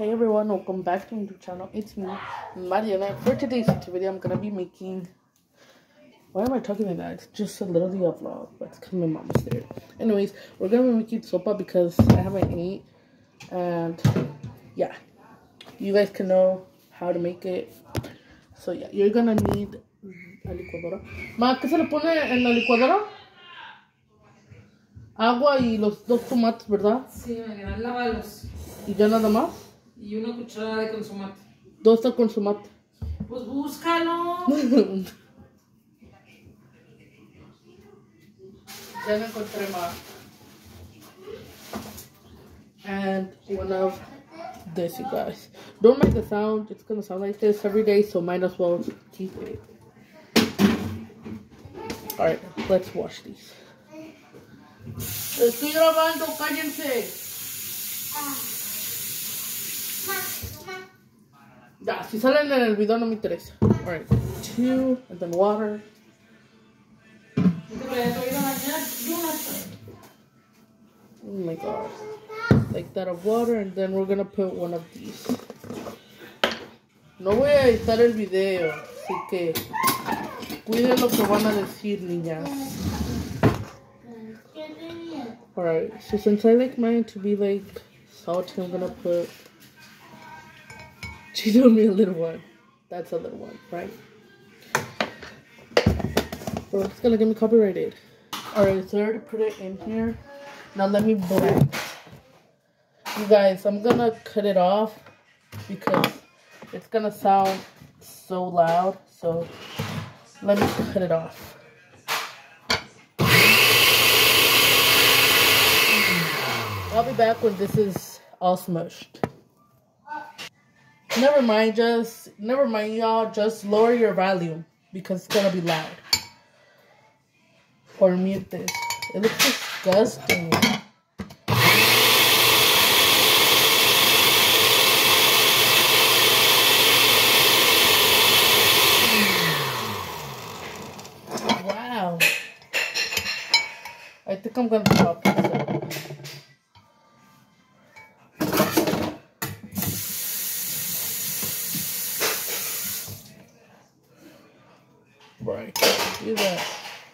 Hey everyone, welcome back to my YouTube channel. It's me, Mariana. For today's YouTube video, I'm gonna be making. Why am I talking like that? It's just a literally a vlog, but it's because my mom's there. Anyways, we're gonna be making sopa because I haven't ate, and yeah, you guys can know how to make it. So yeah, you're gonna need la licuadora. Ma, ¿qué se le pone en la licuadora? Agua y los dos tomates, ¿verdad? Sí, Mariana, lávalos. Y ya nada más. Y una cucharada de consumate. ¿Dónde está el consumate? Pues búscalo. ya me encontré más. And one of this, you guys. Don't make the sound. It's gonna sound like this every day, so might as well keep it. Alright, let's wash these. Estoy grabando, cállense. Ah. Ya, si salen en el video no me interesa. Alright, two, and then water. Oh my god. Like that of water and then we're gonna put one of these. No voy a editar el video, así que cuiden lo que van a decir, niñas. Alright, so since I like mine to be like salty, I'm gonna put. She told me a little one. That's a little one, right? Bro, it's gonna get me copyrighted. Alright, so I already put it in here. Now let me blend. You guys, I'm gonna cut it off because it's gonna sound so loud. So let me cut it off. I'll be back when this is all smushed. Never mind, just never mind, y'all. Just lower your volume because it's gonna be loud. Or mute this. It looks disgusting. Wow. I think I'm gonna stop Right. Do that.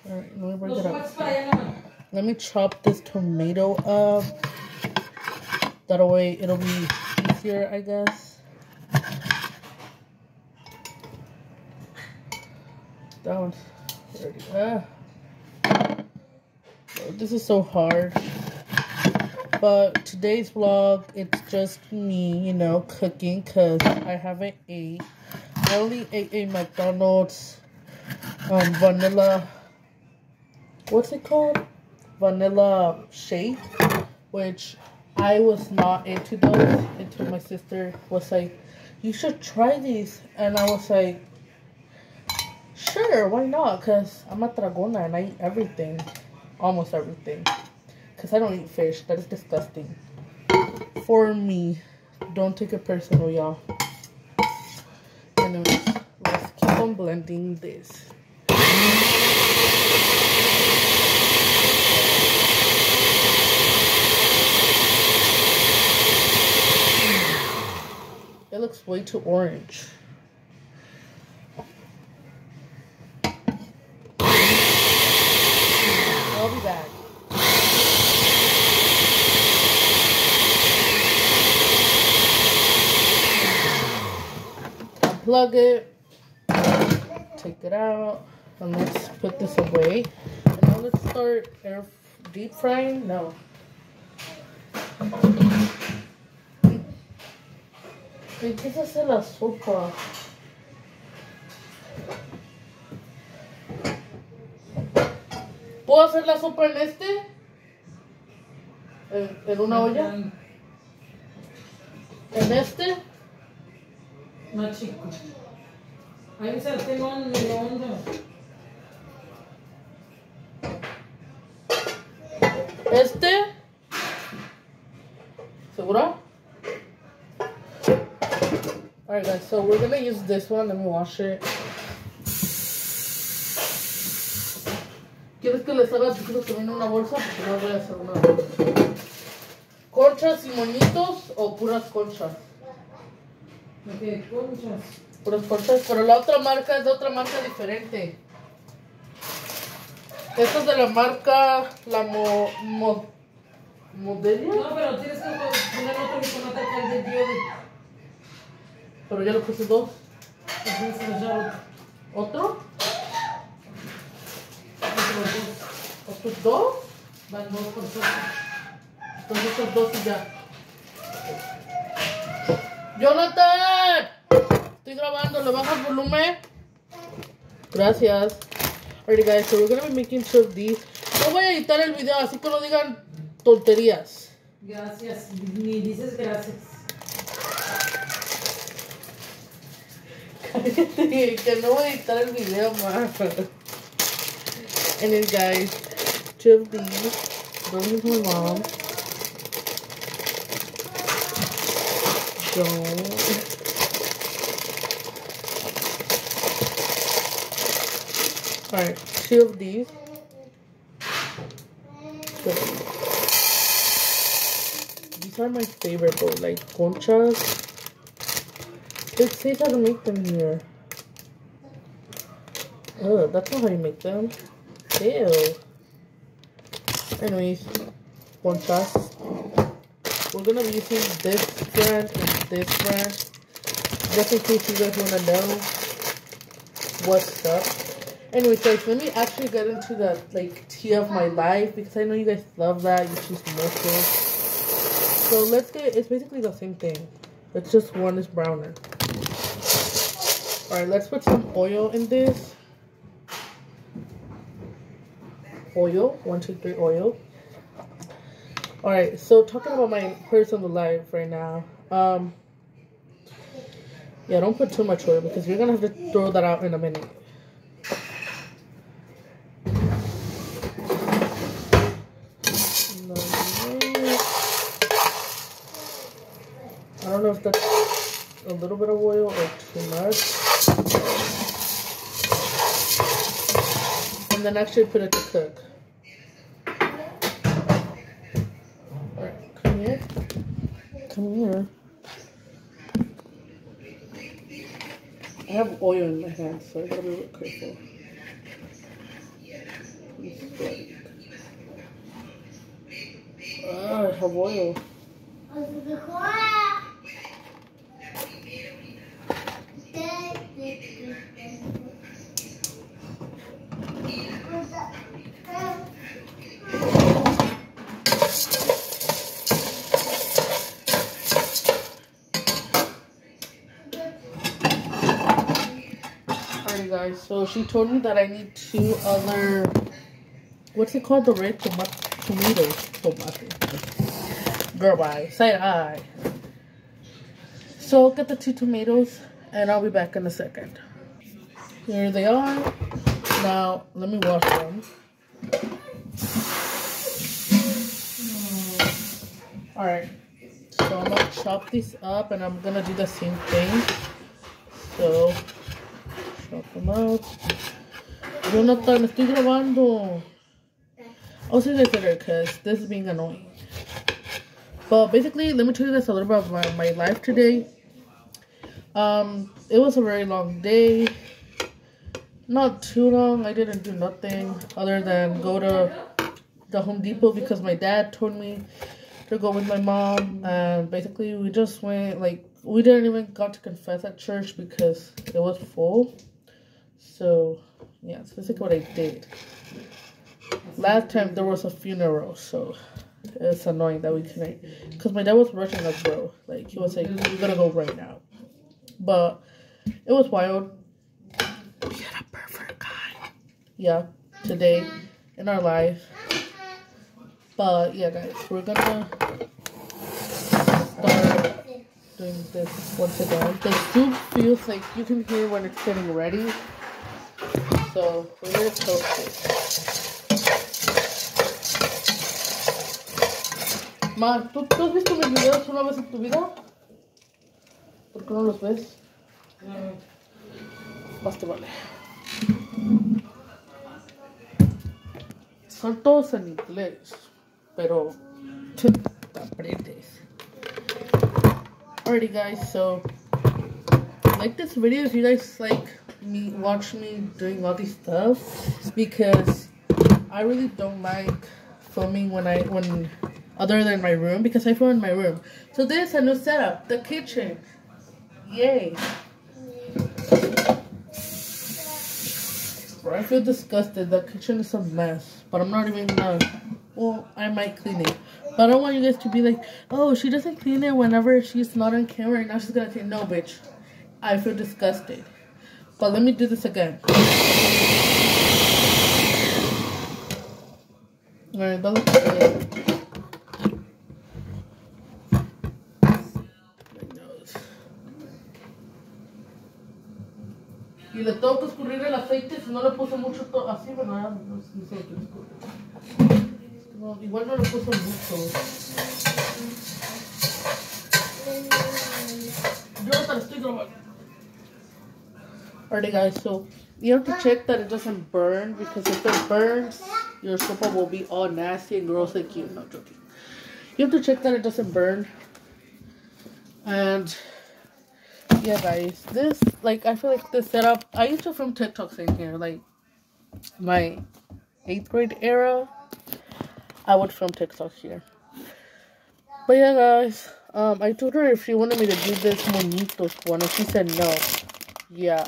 Alright, let me bring Los it up. para allá, no. Let me chop this tomato up. That way it'll be easier, I guess. That one's already. Ah. Oh, This is so hard. But today's vlog, it's just me, you know, cooking because I haven't ate. I only ate a McDonald's um, vanilla. What's it called? vanilla shake, which I was not into those until my sister was like, you should try these. And I was like, sure, why not? Because I'm a dragona and I eat everything. Almost everything. Because I don't eat fish. That is disgusting. For me. Don't take it personal, y'all. Anyways, let's keep on blending this. It looks way too orange. I'll be back. Unplug it. Take it out. And let's put this away. And now let's start air deep frying. No. Empieza a hacer la sopa. ¿Puedo hacer la sopa en este? ¿En, en una olla? ¿En este? Más chico. Hay un sartén en el hondo. ¿Este? ¿Seguro? Alright guys, so we're gonna use this one. Me wash it. ¿Quieres que les haga chiquitos también una bolsa? Porque no voy a hacer una bolsa. ¿Conchas y moñitos o puras conchas? ¿De qué conchas? Puras conchas, pero la otra marca es de otra marca diferente. Esta es de la marca, la mo, mo, Modelia, No, pero tienes que poner otro bitomate acá el de Dios. Pero ya lo puse dos. Entonces, ya otro. ¿Otro? Otros dos. Van dos por suerte. Entonces estos dos y ya. ¡Jonathan! Estoy grabando, ¿le bajas el volumen? Gracias. Alright guys, so we're gonna be making of these. No voy a editar el video, así que no digan tonterías. Gracias. Ni dices gracias. que no voy a editar el video más. And then guys, two of these. One with my mom. Don't. Alright, two of these. So, these are my favorite though, like conchas. It says how to make them here. Oh, that's not how you make them. Ew. Anyways, one conchas. We're gonna be using this brand and this brand. Just in case you guys wanna know what's up. Anyways, guys, let me actually get into the like tea of my life because I know you guys love that. You choose mocha. So let's get. It's basically the same thing. It's just one is browner. All right, let's put some oil in this. Oil, one, two, three, oil. All right, so talking about my personal life right now. Um, yeah, don't put too much oil because you're gonna have to throw that out in a minute. I don't know if that's a little bit of oil or too much. And then actually put it to cook. Alright, come here. Come here. I have oil in my hand, so I gotta be real careful. Ah, I have oil. Alright guys, so she told me that I need two other what's it called? The red tomato tomatoes. Tomato. Girl bye. Say hi. So get the two tomatoes and I'll be back in a second. Here they are. Now let me wash them. Hmm. Alright. So I'm gonna chop this up and I'm gonna do the same thing. So up. Jonathan, estoy grabando. I'll see you later because this is being annoying. But basically, let me tell you guys a little bit about my, my life today. Um, it was a very long day. Not too long. I didn't do nothing other than go to the Home Depot because my dad told me to go with my mom. And basically, we just went, like, we didn't even got to confess at church because it was full. So, yeah, it's basically what I did. Last time there was a funeral, so it's annoying that we couldn't. Because my dad was rushing us, bro. Like, he was like, we gotta go right now. But it was wild. We had a perfect. Yeah, today in our life. But yeah, guys, we're gonna start doing this once again. The soup feels like you can hear when it's getting ready. So we're gonna toast it. Ma, ¿tú, ¿tú has visto mis videos una vez en tu vida? ¿Por qué no los ves? Mm. Más te vale. Son todos en inglés, pero te aprendes. Alrighty guys, so like this video if you guys like me watch me doing all these stuff because I really don't like filming when I when other than my room because I film in my room. So this is a new setup, the kitchen. Yay. I feel disgusted. The kitchen is a mess. But I'm not even gonna well, I might clean it. But I don't want you guys to be like, oh, she doesn't clean it whenever she's not on camera. And now she's gonna clean. No, bitch. I feel disgusted. But let me do this again. Alright, that looks good. Y le tengo que escurrir el aceite si no le puse mucho así, ¿verdad? No, no sé no, igual no le puse mucho. Yo te estoy grabando. Alright guys, so you have to check that it doesn't burn because if it burns, your sopa will be all nasty and gross like you. No joking. You have to check that it doesn't burn. And yeah guys, this like I feel like this setup I used to film TikToks in here, like my eighth grade era. I would film TikToks here. But yeah guys, um I told her if she wanted me to do this monitos one and she said no. Yeah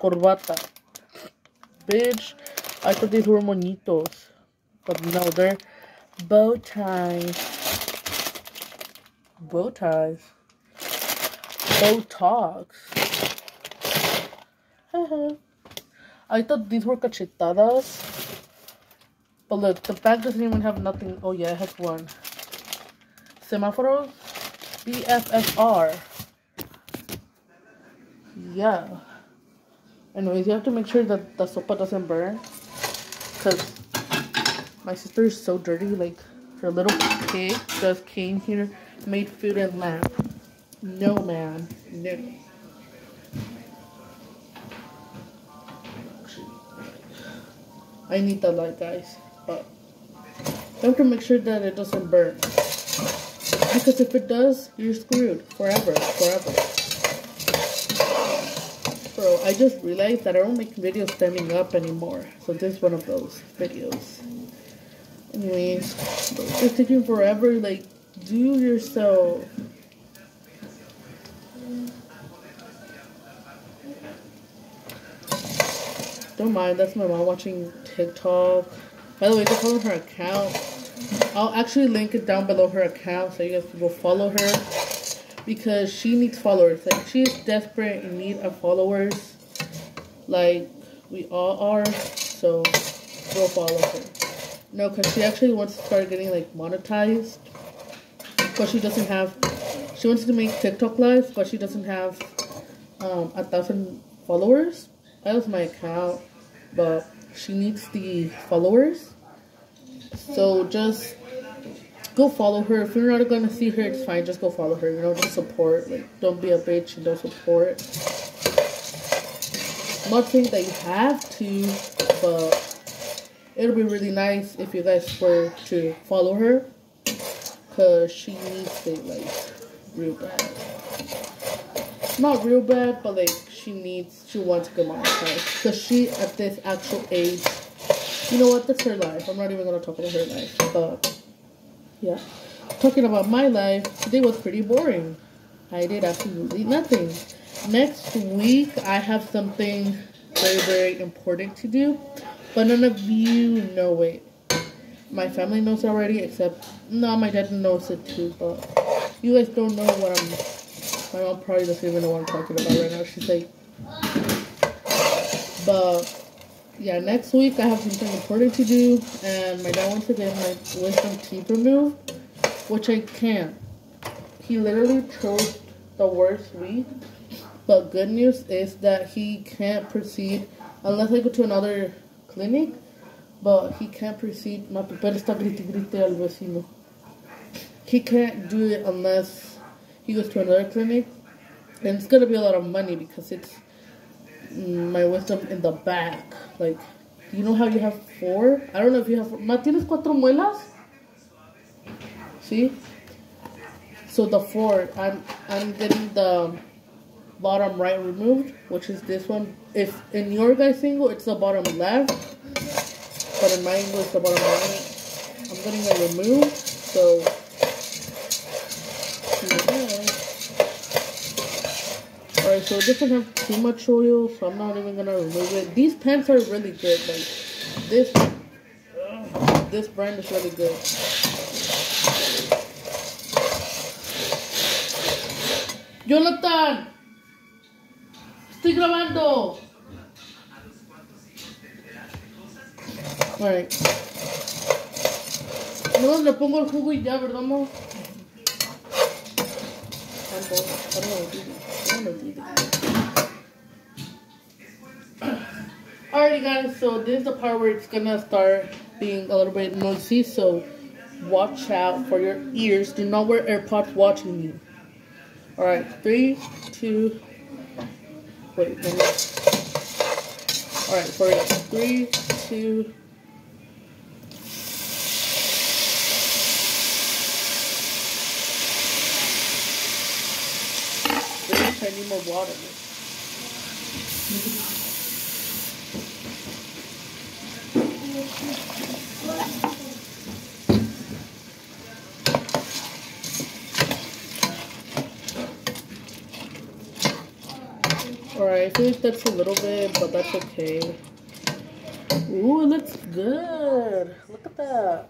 corbata. Bitch, I thought these were monitos. But no, they're bow ties. Bow ties. Botox. Uh-huh. I thought these were cachetadas. But look, the bag doesn't even have nothing. Oh yeah, it has one. Semáforos. BFFR. Yeah. Anyways, you have to make sure that the sopa doesn't burn. Because my sister is so dirty. Like, her little pig just came here, made food and left. No, man. No. I need the light, guys. But you have to make sure that it doesn't burn. Because if it does, you're screwed forever, forever. Bro, I just realized that I don't make videos standing up anymore. So this is one of those videos. Anyways, it's taking forever. Like, do yourself. Don't mind, that's my mom watching TikTok. By the way, go follow her account. I'll actually link it down below her account so you guys can go follow her because she needs followers. Like she's desperate in need of followers, like we all are. So go follow her. No, because she actually wants to start getting like monetized, but she doesn't have. She wants to make TikTok lives, but she doesn't have um, a thousand followers. That was my account, but she needs the followers. So just go follow her. If you're not gonna see her, it's fine. Just go follow her. You know, just support. Like, don't be a bitch and don't support. I'm not saying that you have to, but it'll be really nice if you guys were to follow her, cause she needs it like real bad. Not real bad, but like she needs, she wants to get monetized, cause she at this actual age. You know what? That's her life. I'm not even gonna talk about her life, but yeah. Talking about my life, today was pretty boring. I did absolutely nothing. Next week, I have something very, very important to do, but none of you know it. My family knows already, except, no, my dad knows it too, but you guys don't know what I'm, my mom probably doesn't even know what I'm talking about right now. She's like, but yeah, next week I have something important to do, and my dad wants to get my wisdom teeth removed, which I can't. He literally chose the worst week, but good news is that he can't proceed unless I go to another clinic, but he can't proceed. My está grite al vecino. He can't do it unless he goes to another clinic, and it's gonna be a lot of money because it's Mm, my wisdom in the back. Like, you know how you have four? I don't know if you have. ¿Ma tienes cuatro muelas? See? So the four, I'm I'm getting the bottom right removed, which is this one. If in your guys' single, it's the bottom left, but in my angle, it's the bottom right. I'm getting it removed, so yeah. So it doesn't have too much oil, so I'm not even gonna remove it. These pants are really good. Like this, uh, this brand is really good. Jonathan, estoy grabando. Alright. No le pongo el jugo y ya, ¿verdad, mo? I don't, I don't want to do this. I don't want to do this. Alrighty guys, so this is the part where it's gonna start being a little bit noisy, so watch out for your ears. Do not wear AirPods watching you. Alright, three, two, wait. Alright, for. Three, two, Need more water. Alright, I like that's a little bit, but that's okay. Ooh, it looks good. Look at that.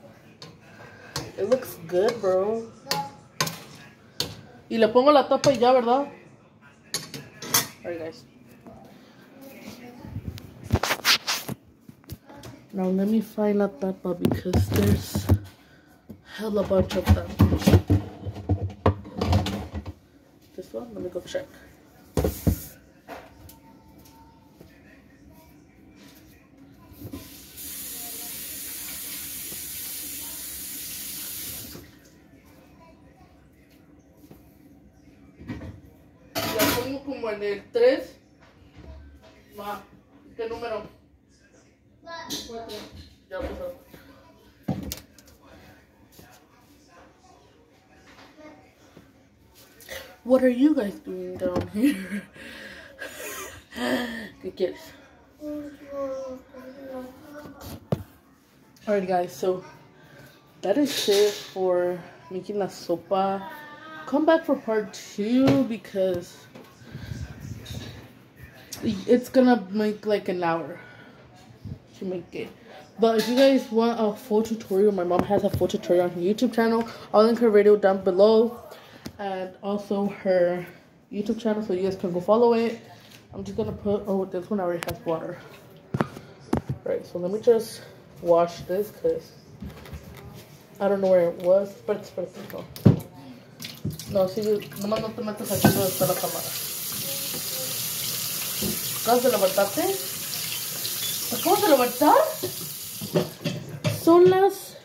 It looks good, bro. Y le pongo la tapa y ya, ¿verdad? Alright, guys. Now let me find la tapa because there's hella bunch of them. This one, let me go check. La pongo el 3. Va. ¿Qué número? 4. Ya pasó. What are you guys doing down here? ¿Qué quieres? Alright guys, so that is it for making la sopa. Come back for part two because it's gonna make like an hour to make it. But if you guys want a full tutorial, my mom has a full tutorial on her YouTube channel. I'll link her video down below and also her YouTube channel so you guys can go follow it. I'm just gonna put, oh, this one already has water. Right, so let me just wash this because I don't know where it was, but it's perfecto. No, si nomás no te metas aquí donde está la cámara. ¿Acabas de levantarte? ¿Acabas de levantar? Son las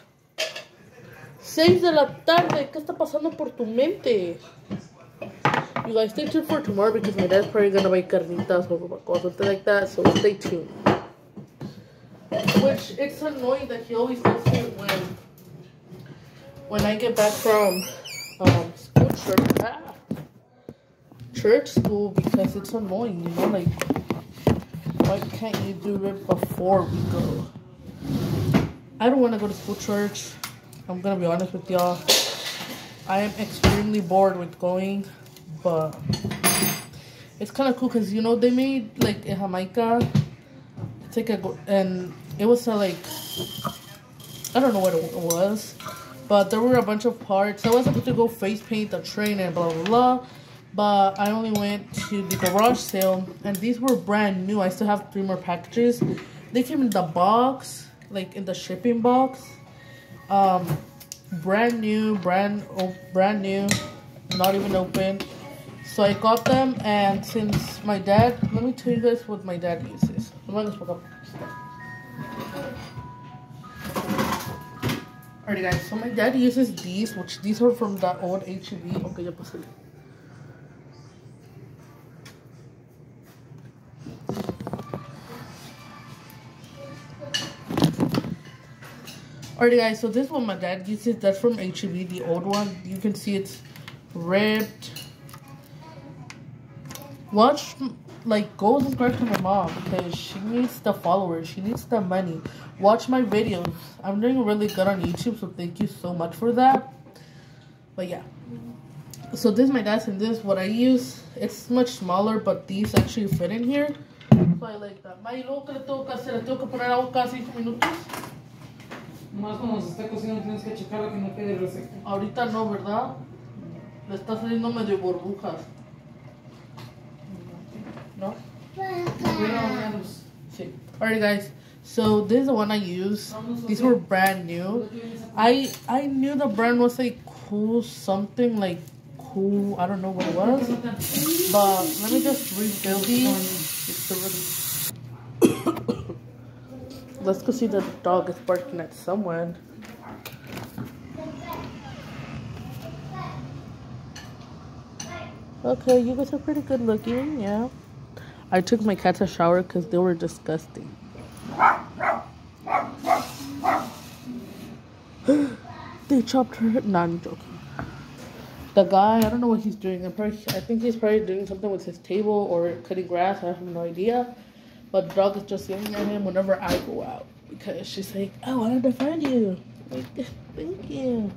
6 de la tarde. ¿Qué está pasando por tu mente? You guys stay tuned for tomorrow because my dad's probably gonna buy carnitas or something like that. So stay tuned. Which it's annoying that he always does it when when I get back from um school church ah, church school because it's annoying, you know, like why can't you do it before we go? I don't want to go to school church. I'm gonna be honest with y'all. I am extremely bored with going, but it's kind of cool because you know they made like in Jamaica. It's like a and it was a, like I don't know what it was, but there were a bunch of parts. I was supposed to go face paint the train and blah blah blah, but I only went to the garage sale and these were brand new. I still have three more packages. They came in the box, like in the shipping box, um, brand new, brand oh, brand new, not even open. So I got them, and since my dad, let me tell you guys what my dad uses. Alrighty guys, so my dad uses these, which these are from the old HEB. Okay, ya pasé. Alrighty guys, so this one my dad uses, that's from HEB, the old one. You can see it's ripped. watch like go subscribe to my mom because she needs the followers. She needs the money. Watch my videos. I'm doing really good on youtube so thank you so much for that. But yeah. So this is my dad's and this is what i use. It's much smaller but these actually fit in here. So i like that. Agua cada cinco minutos Más cuando se está cocinando tienes que checarla que no quede reseca. ahorita no verdad le está saliendo medio burbujas no Sí. Alright guys, so this is the one I use. These were brand new. I I knew the brand was like cool something like cool. I don't know what it was, but let me just refill these. Let's go see the dog is barking at someone. Okay, you guys are pretty good looking, yeah. I took my cats a shower because they were disgusting. they chopped her. Nah, I'm joking. The guy, I don't know what he's doing. I'm probably, I think he's probably doing something with his table or cutting grass. I have no idea. But the dog is just yelling at him whenever I go out because she's like, oh, "I want to defend you." Like, thank you.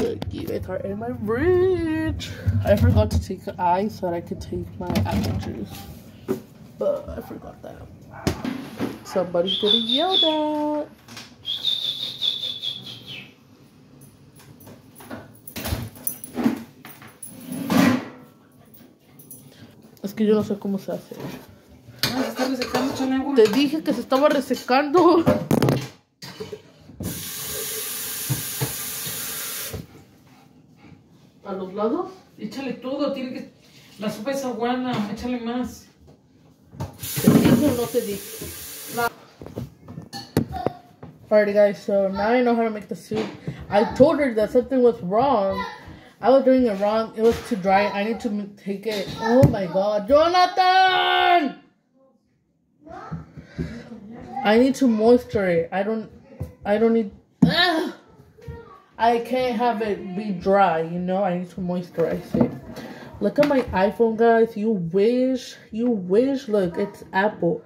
Look, you guys are in my fridge. I forgot to take ice so that I could take my apple juice. But I forgot that. Somebody's getting yelled at. Es que yo no sé cómo se hace. Dije que se estaba resecando. ¿A los lados? Échale todo, tiene que... La sopa es aguada, échale más. ¿Te dije o no te dije? Alrighty guys, so now I know how to make the soup. I told her that something was wrong. I was doing it wrong. It was too dry. I need to take it. Oh my god, Jonathan! I need to moisture it. I don't. I don't need. I can't have it be dry. You know. I need to moisturize it. Look at my iPhone, guys. You wish. You wish. Look, it's Apple.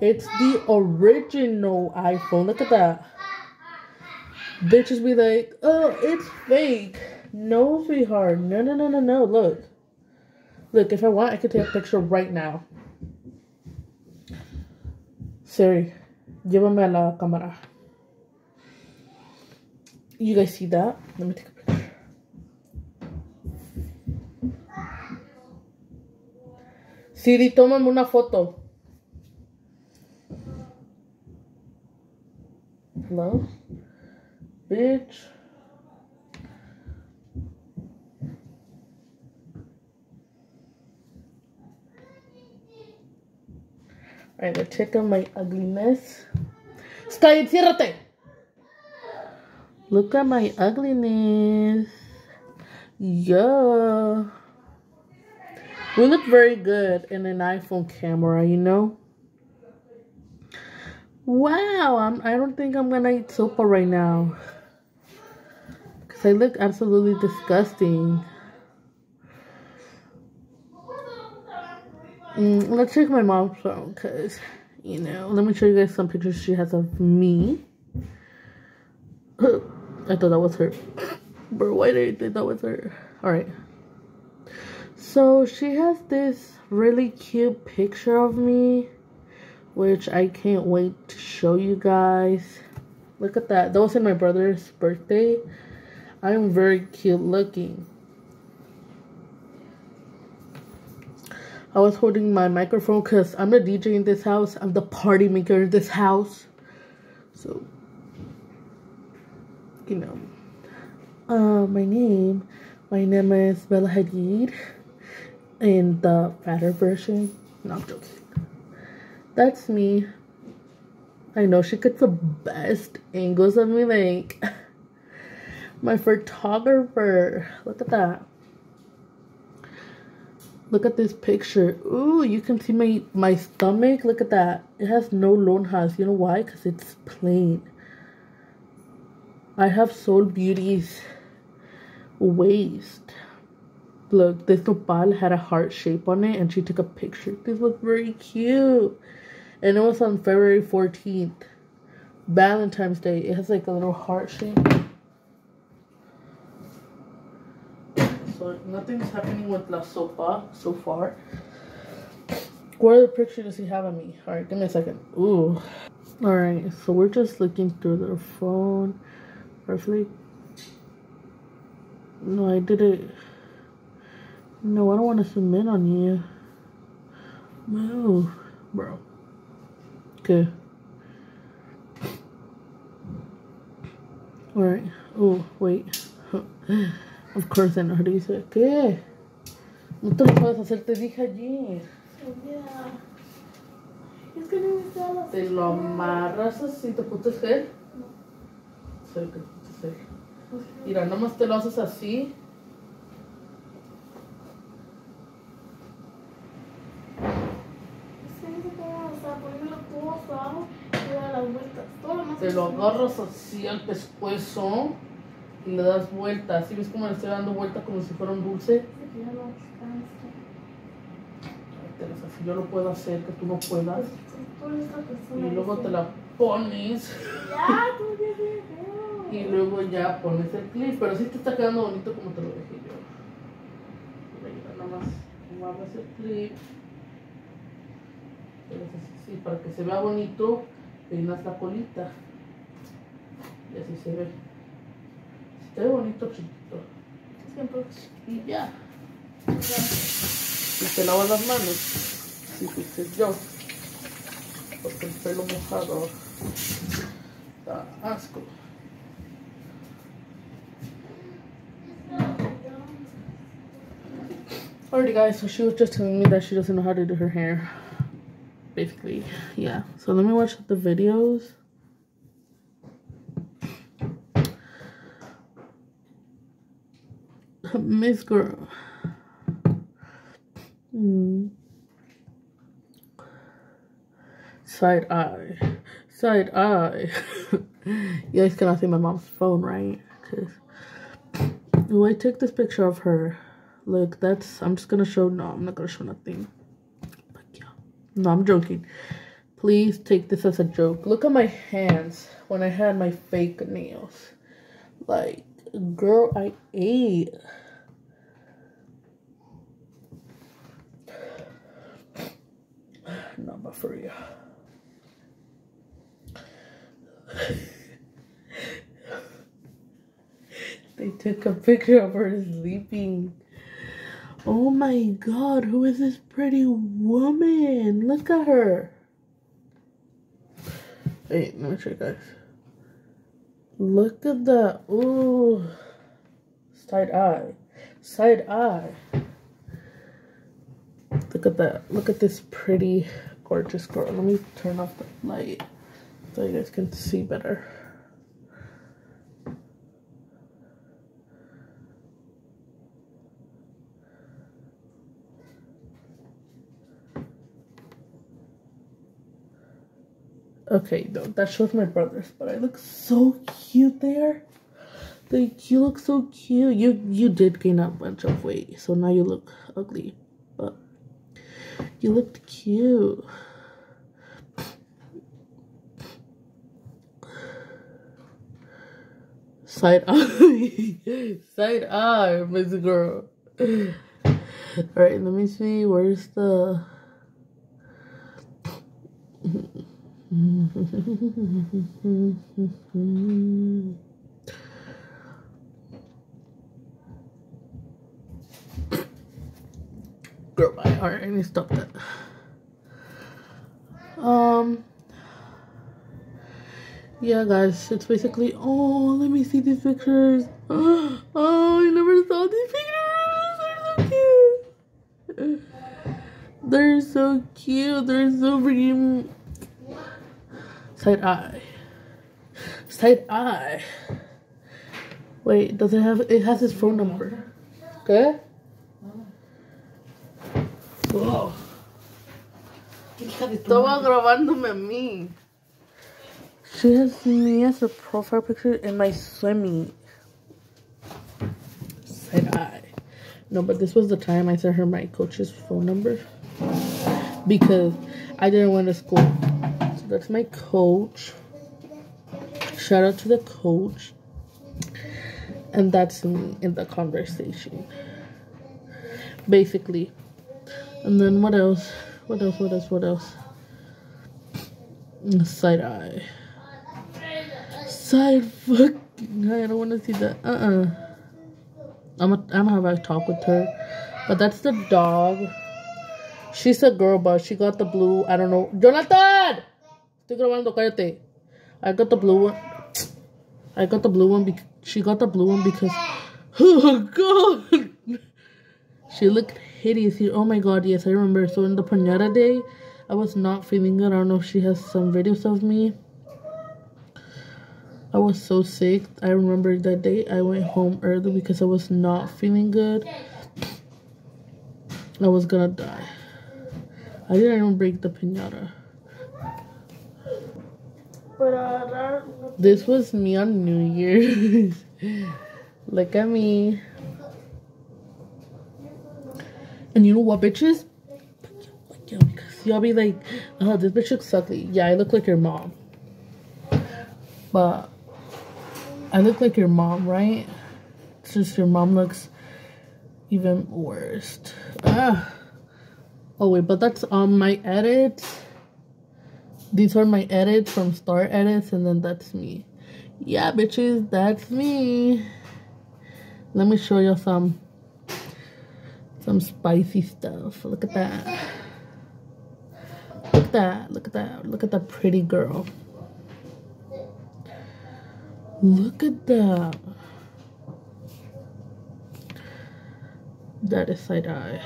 It's the original iPhone. Look at that. Bitches be like, oh, it's fake. No, sweetheart. No, no, no, no, no. Look. Look, if I want, I could take a picture right now. Siri, llévame a la cámara. You guys see that? Let me take a picture. Siri, tómame una foto. Hello? Bitch. Alright, check on my ugliness. Sky, ciérrate! Look at my ugliness. Yeah. We look very good in an iPhone camera, you know? Wow, I'm, I don't think I'm gonna eat sopa right now. Because I look absolutely disgusting. Mm, let's check my mom's phone because, you know, let me show you guys some pictures she has of me. I thought that was her. Bro, why did I think that was her? Alright. So she has this really cute picture of me, which I can't wait to show you guys. Look at that. That was in my brother's birthday. I am very cute looking. I was holding my microphone because I'm the DJ in this house. I'm the party maker in this house. So, you know. Uh, my name, my name is Bella Hadid. In the fatter version. No, I'm joking. That's me. I know she gets the best angles of me. Like, my photographer. Look at that. Look at this picture. Ooh, you can see my, my stomach. Look at that. It has no lonjas. You know why? Because it's plain. I have Soul Beauty's waist. Look, this nopal had a heart shape on it and she took a picture. This was very cute. And it was on February 14th. Valentine's Day. It has like a little heart shape. So nothing's happening with La Sopa so far. What other picture does he have of me? Alright, give me a second. Ooh. Alright, so we're just looking through their phone. Roughly. No, I did it. No, I don't want to in on you. Move, bro. Okay. Alright. Oh, wait. Of course I know how to use it. ¿Qué? No te lo puedes hacer, te dije ayer. Es que no me estaba Te lo amarras así, te pones gel. Sí, te pones gel. Mira, nomás te lo haces así. Es que no sé cómo, o sea, ponérmelo todo abajo y dar las vueltas. Todo lo más Te lo agarras así al pescuezo y le das vueltas. ¿Sí ves cómo le estoy dando vuelta como si fuera un dulce? Si yo lo puedo hacer, que tú no puedas. Y luego te la pones. Ya, tú ya te veo. Y luego ya pones el clip. Pero sí te está quedando bonito como te lo dejé yo. Mira, nada más agarras el clip. Sí, para que se vea bonito, peinas la colita. Y así se ve. Ve bonito, chiquito. Y ya. Y te lavas las manos. Si fuiste yo. Porque el pelo mojado da asco. Alrighty guys, so she was just telling me that she doesn't know how to do her hair. Basically, yeah. So let me watch the videos. Miss Girl. Hmm. Side eye. Side eye. you guys cannot see my mom's phone, right? Because oh, I took this picture of her. Look, that's. I'm just gonna show. No, I'm not gonna show nothing. But yeah. No, I'm joking. Please take this as a joke. Look at my hands when I had my fake nails. Like, girl, I ate. But for real. they took a picture of her sleeping. Oh my god, who is this pretty woman? Look at her. Wait, let me show you guys. Look at that. Ooh. Side eye. Side eye. Look at that. Look at this pretty, gorgeous girl. Let me turn off the light so you guys can see better. Okay, no, that shows my brothers, but I look so cute there. Like you look so cute. You you did gain a bunch of weight, so now you look ugly, but you looked cute. Side eye, side eye, Miss Girl. All right, let me see. Where's the? Girl, bye. All right, let me stop that. Um. Yeah, guys, it's basically. Oh, let me see these pictures. Oh, I never saw these pictures. They're so cute. They're so cute. They're so freaking. Side eye. Side eye. Wait, does it have? It has his phone number. Okay. Wow. Estaba grabándome a mí. She has me as a profile picture in my swimming. Said I. No, but this was the time I sent her my coach's phone number because I didn't went to school. So that's my coach. Shout out to the coach. And that's me in the conversation. Basically. And then what else? What else? What else? What else? Side eye. Side fucking eye. I don't want to see that. Uh uh. I'm gonna I'm gonna have a talk with her. But that's the dog. She's a girl, but she got the blue. I don't know. Jonathan! I got the blue one. I got the blue one because she got the blue one because. Oh, God! She looked hideous here. Oh my god, yes, I remember. So in the Panera day, I was not feeling good. I don't know if she has some videos of me. I was so sick. I remember that day I went home early because I was not feeling good. I was gonna die. I didn't even break the pinata. But uh, This was me on New Year's. Look at me. And you know what, bitches? Y'all be like, oh, this bitch looks ugly. Yeah, I look like your mom. But I look like your mom, right? It's just your mom looks even worse. Ah. Oh, wait, but that's on my edits. These are my edits from Star Edits, and then that's me. Yeah, bitches, that's me. Let me show you some some spicy stuff. Look at that. Look at that. Look at that. Look at that pretty girl. Look at that. That is side eye.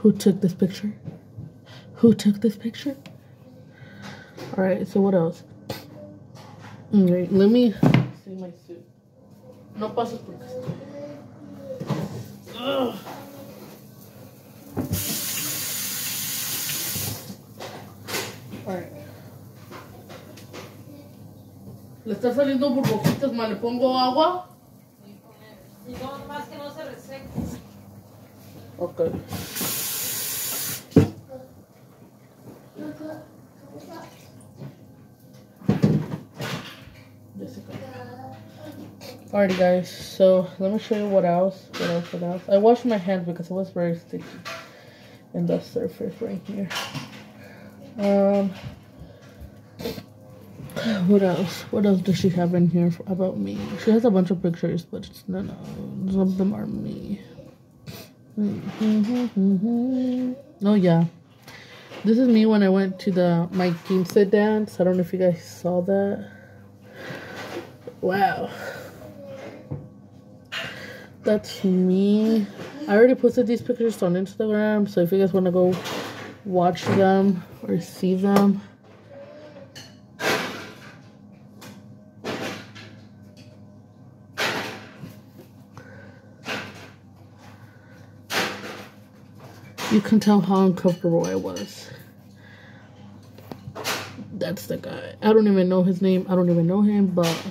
Who took this picture? Who took this picture? Alright, so what else? Alright, let me see my suit. No pases porque estoy. Ugh. Le está saliendo burbujitas, ma. ¿Le pongo agua? Y no más que no se reseque. Ok. Alrighty guys, so let me show you what else, what else, what else. I washed my hands because it was very sticky in the surface right here. Um, what else? What else does she have in here for, about me? She has a bunch of pictures, but it's none of some of them are me. Oh yeah, this is me when I went to the my quince dance. I don't know if you guys saw that. Wow, that's me. I already posted these pictures on Instagram, so if you guys want to go watch them or see them. You can tell how uncomfortable I was. That's the guy. I don't even know his name. I don't even know him, but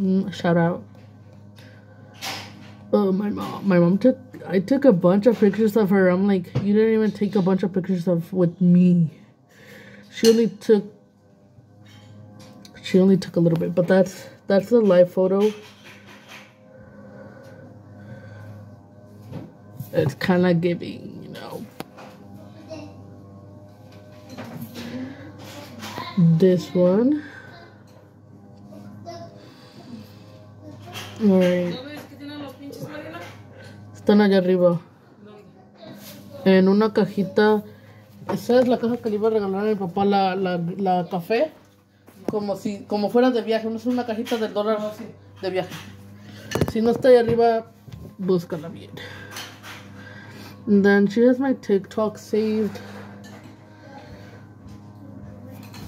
mm, shout out. Oh, my mom. My mom took. I took a bunch of pictures of her. I'm like, you didn't even take a bunch of pictures of with me. She only took. She only took a little bit, but that's that's the live photo. It's kind of giving, you know. This one. Alright. ¿No Están allá arriba. En una cajita. Esa es la caja que le iba a regalar a mi papá la, la, la café. Como si, como fuera de viaje. No es una cajita del dólar de viaje. Si no está ahí arriba, búscala bien. And then she has my TikTok saved.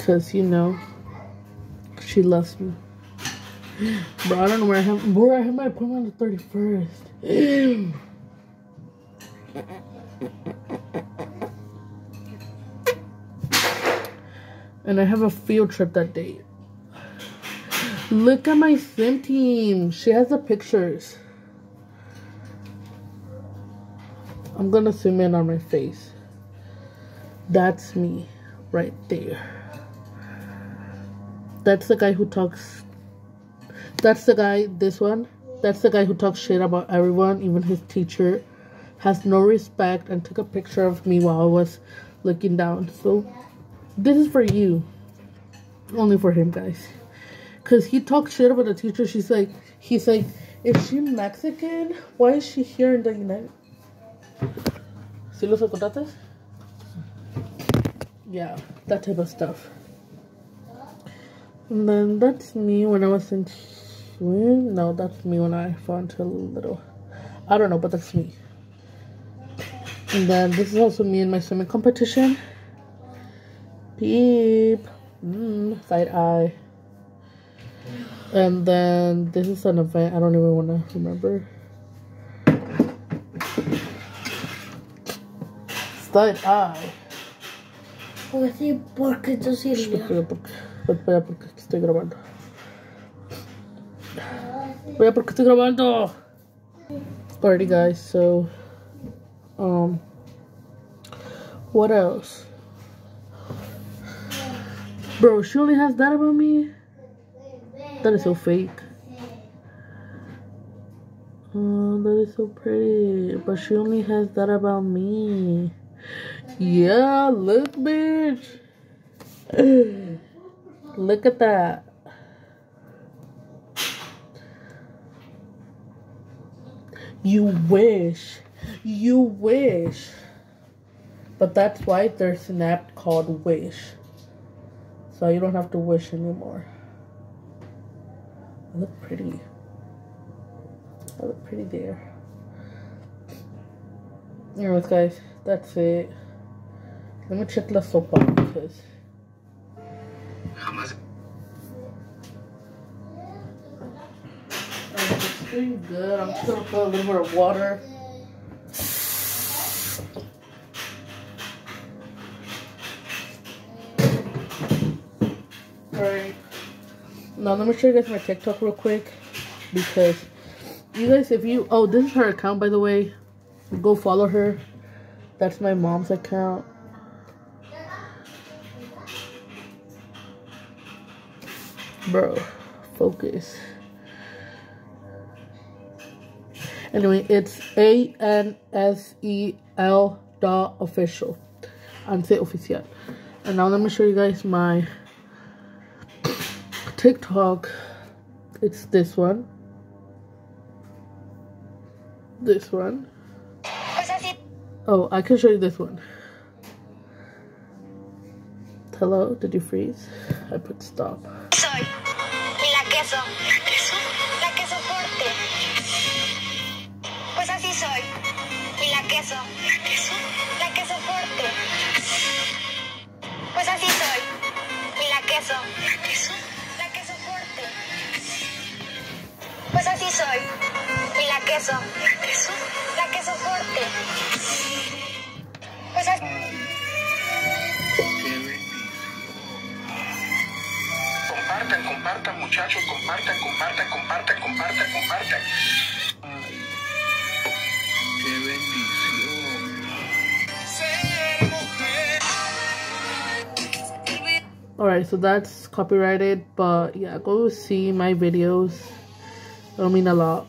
Cause you know, she loves me. But I don't know where I have. Where I have my appointment on the thirty first. And I have a field trip that day. Look at my sim team. She has the pictures. I'm gonna zoom in on my face. That's me right there. That's the guy who talks. That's the guy, this one. That's the guy who talks shit about everyone, even his teacher. Has no respect and took a picture of me while I was looking down. So, this is for you. Only for him, guys. Because he talks shit about the teacher. She's like, he's like, is she Mexican? Why is she here in the United. Yeah, that type of stuff. And then that's me when I was in. No, that's me when I found a little. I don't know, but that's me. And then this is also me in my swimming competition. Peep. Mm, side eye. And then this is an event I don't even want to remember. Side eye. Pues sí, porque tú sirvió. Espera porque, espera porque estoy grabando. Espera porque estoy grabando. Alrighty guys, so um what else? Bro, she only has that about me? That is so fake. Oh, that is so pretty. But she only has that about me. Yeah, look, bitch. look at that. You wish. You wish. But that's why there's an app called Wish. So you don't have to wish anymore. I look pretty. I look pretty there. Anyways, guys, that's it. Let me check La Sopa because. Um, it's doing good. I'm just gonna put a little bit of water. Now let me show you guys my TikTok real quick because you guys, if you oh, this is her account by the way. Go follow her. That's my mom's account. Bro, focus. Anyway, it's A N S E L dot official. Anse oficial. And now let me show you guys my TikTok. It's this one. This one. Oh, I can show you this one. Hello, did you freeze? I put stop. Soy. Soy. Y la queso. ¿La queso? La queso fuerte. Pues así. Compartan, compartan, muchachos, compartan, compartan, compartan, compartan, compartan. Ay, qué bendición. Alright, so that's copyrighted, but yeah, go see my videos. It'll mean a lot.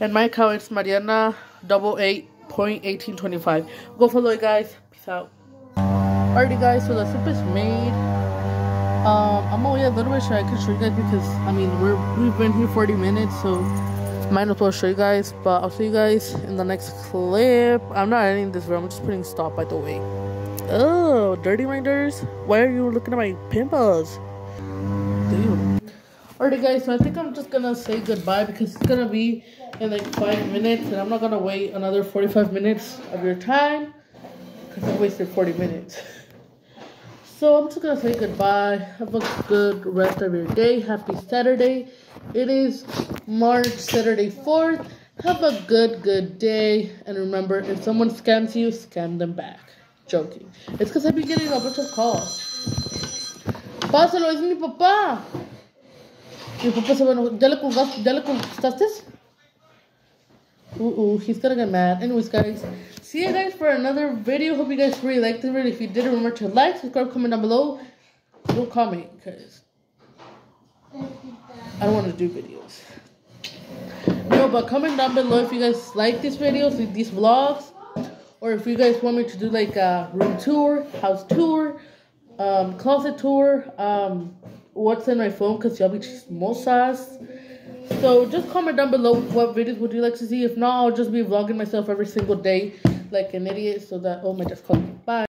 And my account is Mariana double eight point eighteen twenty five. Go follow it guys. Peace out. Alrighty guys, so the soup is made. Um I'm wait a little bit so I can show you guys because I mean we're we've been here 40 minutes so might as well show you guys but I'll see you guys in the next clip. I'm not editing this video, I'm just putting stop by the way. Oh, dirty minders. Why are you looking at my pimples? Dude. Alrighty guys, so I think I'm just gonna say goodbye because it's gonna be in like five minutes and I'm not gonna wait another 45 minutes of your time because I wasted 40 minutes. So I'm just gonna say goodbye. Have a good rest of your day. Happy Saturday. It is March Saturday 4th. Have a good, good day. And remember, if someone scams you, scam them back. Joking. It's because I've been getting a bunch of calls. Pásalo, es mi papá. Mi papá se va a enojar. ¿Ya le colgaste? ¿Ya le contestaste? Ooh, ooh, he's gonna get mad. Anyways, guys, see you guys for another video. Hope you guys really liked the video. If you did, remember to like, subscribe, comment down below. Don't comment, because I don't want to do videos. No, but comment down below if you guys like these videos, like these vlogs, or if you guys want me to do like a room tour, house tour, um, closet tour, um, what's in my phone, because y'all be chismosas. So just comment down below what videos would you like to see. If not, I'll just be vlogging myself every single day like an idiot so that, oh my, just called me. Bye.